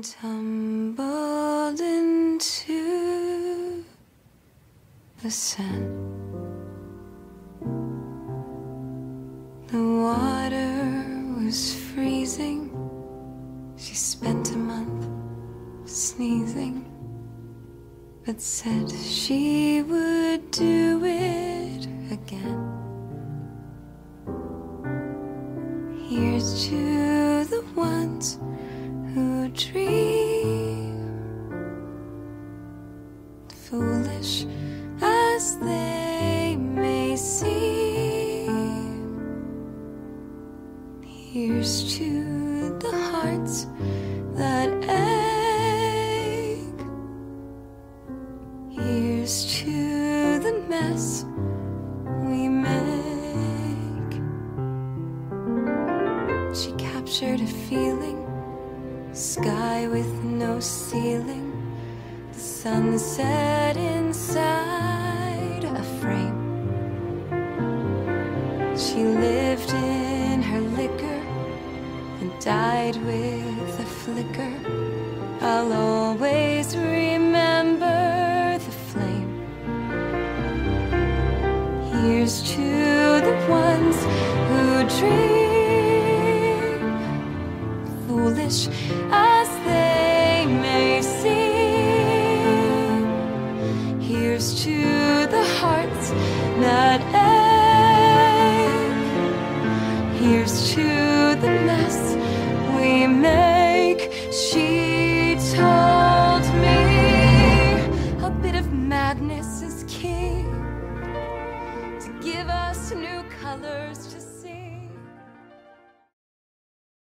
and tumbled into the Seine. The water was freezing. She spent a month sneezing, but said she would do it again. Here's to who dream, foolish as they may seem. Here's to the hearts that ache. Here's to the mess we make. She captured a feeling, sky with no ceiling, the sunset inside a frame. She lived in her liquor and died with a flicker. I'll always remember the flame. Here's to the ones as they may seem. Here's to the hearts that ache. Here's to the mess we make. She told me a bit of madness is key to give us new colors.